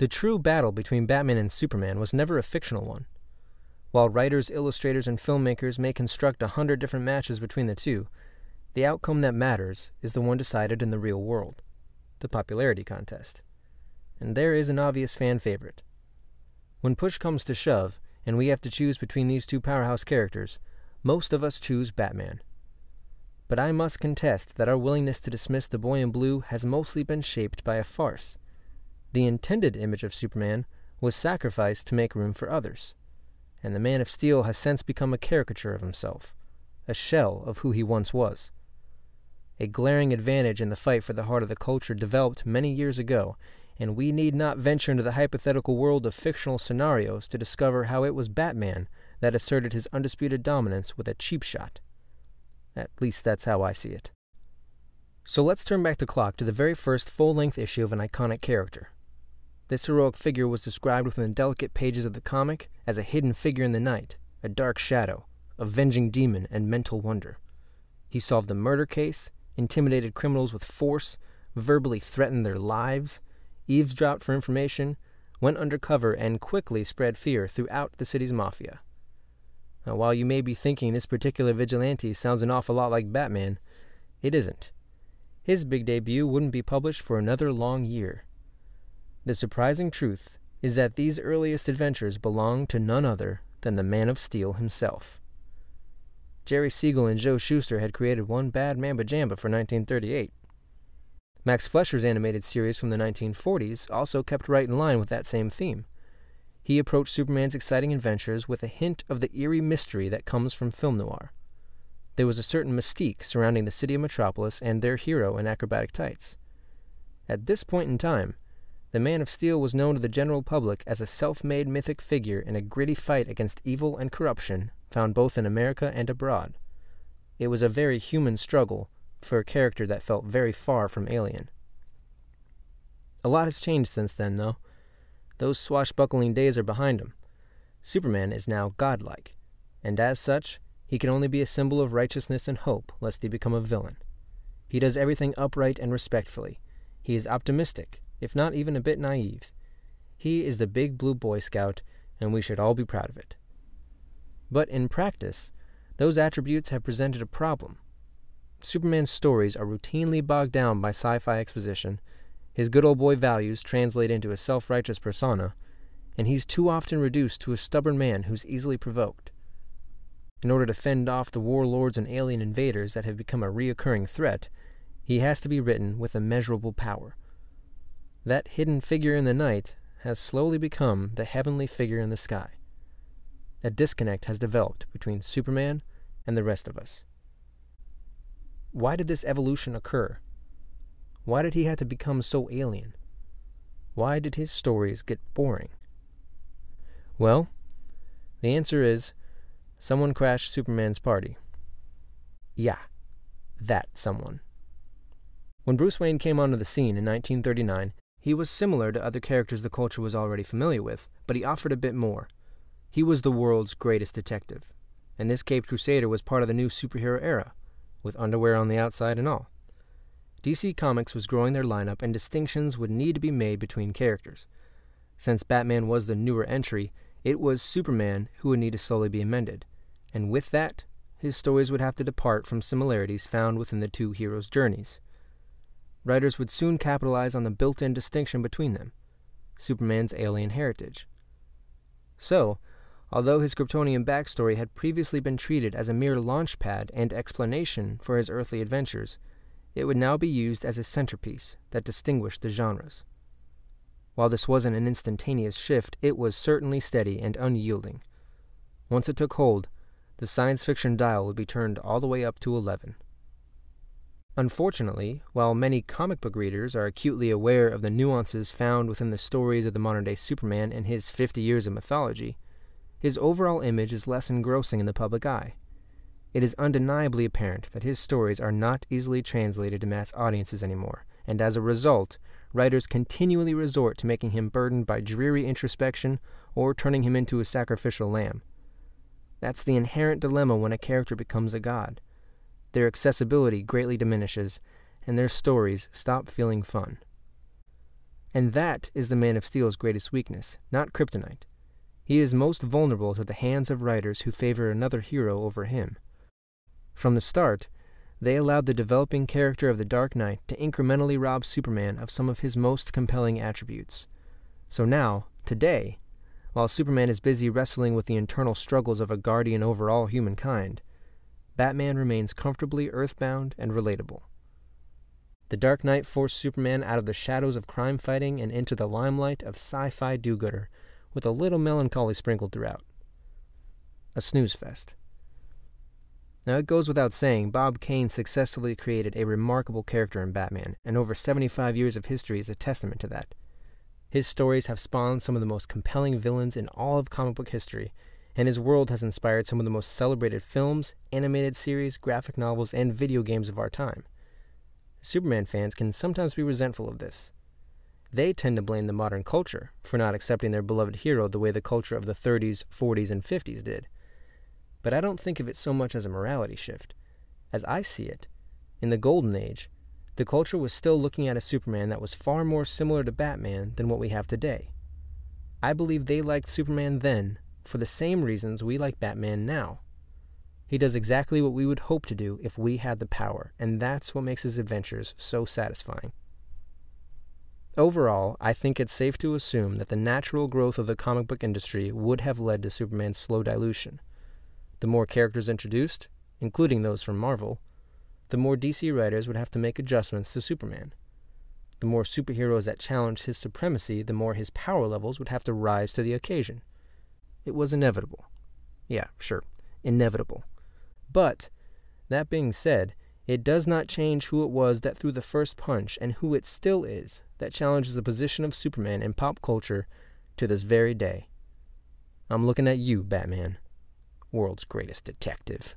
The true battle between Batman and Superman was never a fictional one. While writers, illustrators, and filmmakers may construct a hundred different matches between the two, the outcome that matters is the one decided in the real world the popularity contest. And there is an obvious fan favorite. When push comes to shove, and we have to choose between these two powerhouse characters, most of us choose Batman. But I must contest that our willingness to dismiss the boy in blue has mostly been shaped by a farce. The intended image of Superman was sacrificed to make room for others and the Man of Steel has since become a caricature of himself, a shell of who he once was. A glaring advantage in the fight for the heart of the culture developed many years ago, and we need not venture into the hypothetical world of fictional scenarios to discover how it was Batman that asserted his undisputed dominance with a cheap shot. At least that's how I see it. So let's turn back the clock to the very first full length issue of an iconic character, this heroic figure was described within the delicate pages of the comic as a hidden figure in the night, a dark shadow, avenging demon, and mental wonder. He solved a murder case, intimidated criminals with force, verbally threatened their lives, eavesdropped for information, went undercover, and quickly spread fear throughout the city's mafia. Now, while you may be thinking this particular vigilante sounds an awful lot like Batman, it isn't. His big debut wouldn't be published for another long year. The surprising truth is that these earliest adventures belong to none other than the Man of Steel himself. Jerry Siegel and Joe Shuster had created one bad Mamba Jamba for 1938. Max Fleischer's animated series from the 1940s also kept right in line with that same theme. He approached Superman's exciting adventures with a hint of the eerie mystery that comes from film noir. There was a certain mystique surrounding the city of Metropolis and their hero in acrobatic tights. At this point in time, the Man of Steel was known to the general public as a self made mythic figure in a gritty fight against evil and corruption found both in America and abroad. It was a very human struggle for a character that felt very far from alien. A lot has changed since then, though. Those swashbuckling days are behind him. Superman is now godlike, and as such, he can only be a symbol of righteousness and hope lest he become a villain. He does everything upright and respectfully. He is optimistic, if not even a bit naive. He is the big blue Boy Scout, and we should all be proud of it. But in practice, those attributes have presented a problem. Superman's stories are routinely bogged down by sci fi exposition, his good old boy values translate into a self righteous persona, and he's too often reduced to a stubborn man who's easily provoked. In order to fend off the warlords and alien invaders that have become a reoccurring threat, he has to be written with immeasurable power. That hidden figure in the night has slowly become the heavenly figure in the sky. A disconnect has developed between Superman and the rest of us. Why did this evolution occur? Why did he have to become so alien? Why did his stories get boring? Well, the answer is someone crashed Superman's party. Yeah, that someone. When Bruce Wayne came onto the scene in 1939, he was similar to other characters the culture was already familiar with, but he offered a bit more. He was the world's greatest detective, and this Caped Crusader was part of the new superhero era, with underwear on the outside and all. DC Comics was growing their lineup, and distinctions would need to be made between characters. Since Batman was the newer entry, it was Superman who would need to slowly be amended, and with that, his stories would have to depart from similarities found within the two heroes' journeys. Writers would soon capitalize on the built in distinction between them Superman's alien heritage. So, although his Kryptonian backstory had previously been treated as a mere launchpad and explanation for his earthly adventures, it would now be used as a centerpiece that distinguished the genres. While this wasn't an instantaneous shift, it was certainly steady and unyielding. Once it took hold, the science fiction dial would be turned all the way up to 11. Unfortunately, while many comic book readers are acutely aware of the nuances found within the stories of the modern day Superman and his 50 years of mythology, his overall image is less engrossing in the public eye. It is undeniably apparent that his stories are not easily translated to mass audiences anymore, and as a result, writers continually resort to making him burdened by dreary introspection or turning him into a sacrificial lamb. That's the inherent dilemma when a character becomes a god their accessibility greatly diminishes, and their stories stop feeling fun. And that is the Man of Steel's greatest weakness, not kryptonite. He is most vulnerable to the hands of writers who favor another hero over him. From the start, they allowed the developing character of the Dark Knight to incrementally rob Superman of some of his most compelling attributes. So now, today, while Superman is busy wrestling with the internal struggles of a guardian over all humankind, Batman remains comfortably earthbound and relatable. The Dark Knight forced Superman out of the shadows of crime fighting and into the limelight of sci fi do gooder, with a little melancholy sprinkled throughout. A snooze fest. Now, it goes without saying, Bob Kane successfully created a remarkable character in Batman, and over 75 years of history is a testament to that. His stories have spawned some of the most compelling villains in all of comic book history, and his world has inspired some of the most celebrated films, animated series, graphic novels, and video games of our time. Superman fans can sometimes be resentful of this. They tend to blame the modern culture for not accepting their beloved hero the way the culture of the 30s, 40s, and 50s did. But I don't think of it so much as a morality shift. As I see it, in the Golden Age, the culture was still looking at a Superman that was far more similar to Batman than what we have today. I believe they liked Superman then for the same reasons we like Batman now. He does exactly what we would hope to do if we had the power, and that's what makes his adventures so satisfying. Overall, I think it's safe to assume that the natural growth of the comic book industry would have led to Superman's slow dilution. The more characters introduced, including those from Marvel, the more DC writers would have to make adjustments to Superman. The more superheroes that challenged his supremacy, the more his power levels would have to rise to the occasion. It was inevitable. Yeah, sure, inevitable. But, that being said, it does not change who it was that threw the first punch and who it still is that challenges the position of Superman in pop culture to this very day. I'm looking at you, Batman, world's greatest detective.